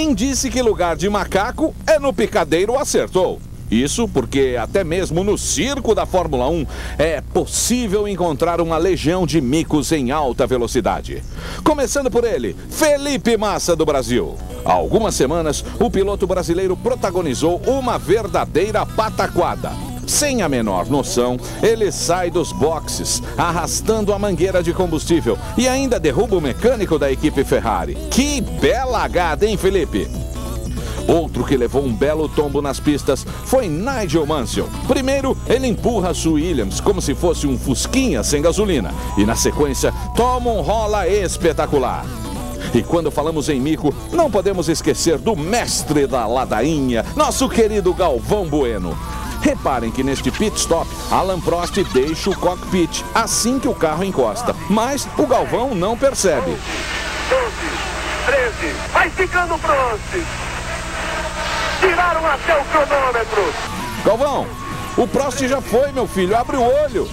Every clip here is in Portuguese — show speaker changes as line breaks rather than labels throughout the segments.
Quem disse que lugar de macaco é no picadeiro acertou. Isso porque até mesmo no circo da Fórmula 1 é possível encontrar uma legião de micos em alta velocidade. Começando por ele, Felipe Massa do Brasil. Há algumas semanas, o piloto brasileiro protagonizou uma verdadeira pataquada. Sem a menor noção, ele sai dos boxes, arrastando a mangueira de combustível e ainda derruba o mecânico da equipe Ferrari. Que bela agada, hein, Felipe? Outro que levou um belo tombo nas pistas foi Nigel Mansell. Primeiro, ele empurra sua Williams como se fosse um fusquinha sem gasolina. E na sequência, toma um rola espetacular. E quando falamos em mico, não podemos esquecer do mestre da ladainha, nosso querido Galvão Bueno. Reparem que neste pit stop, Alan Prost deixa o cockpit assim que o carro encosta, mas o Galvão não percebe. 12,
13, vai ficando Prost! Tiraram até o cronômetro!
Galvão, o Prost já foi, meu filho, abre o olho!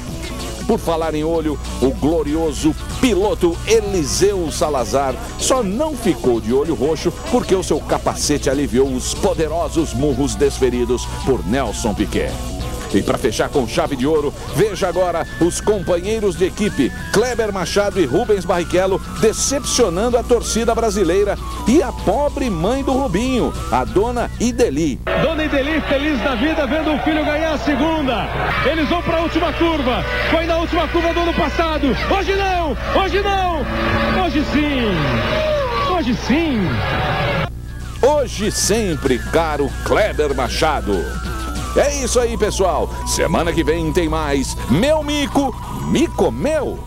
Por falar em olho, o glorioso piloto Eliseu Salazar só não ficou de olho roxo porque o seu capacete aliviou os poderosos murros desferidos por Nelson Piquet. E para fechar com chave de ouro, veja agora os companheiros de equipe Kleber Machado e Rubens Barrichello decepcionando a torcida brasileira e a pobre mãe do Rubinho, a dona Ideli.
Dona Ideli feliz da vida vendo o filho ganhar a segunda. Eles vão para a última curva. Foi na última curva do ano passado. Hoje não, hoje não. Hoje sim. Hoje sim.
Hoje sempre, caro Kleber Machado. É isso aí, pessoal. Semana que vem tem mais Meu Mico, Mico Meu.